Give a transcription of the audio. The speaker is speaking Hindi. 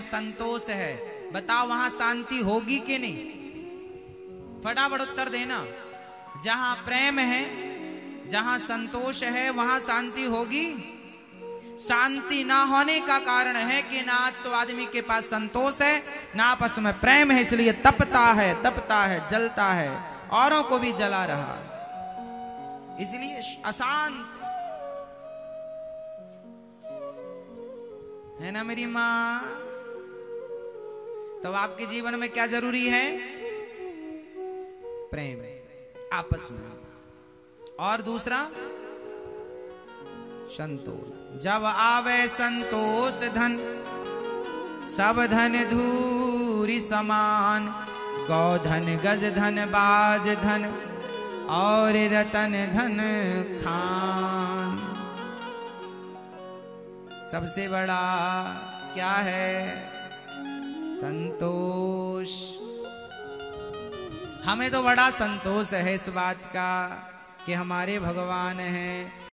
संतोष है, बताओ वहाँ शांति होगी कि नहीं? फटाफट उत्तर देना। जहाँ प्रेम है, जहाँ संतोष है, वहाँ शांति होगी। शांति ना होने का कारण है कि ना आज तो आदमी के पास संतोष है, ना आपस में प्रेम है, इसलिए तपता है तपता है, जलता है, औरों को भी जला रहा। इसलिए अशांत है ना मेरी माँ? तो आपके जीवन में क्या ज़रूरी है? प्रेम, आपस में। और दूसरा, संतोष। जब आवे संतोष धन, सब धन धूरी समान। गौधन, गज धन, बाज धन, और रतन धन खान। सबसे बड़ा क्या है? संतोष। हमें तो बड़ा संतोष है इस बात का कि हमारे भगवान हैं।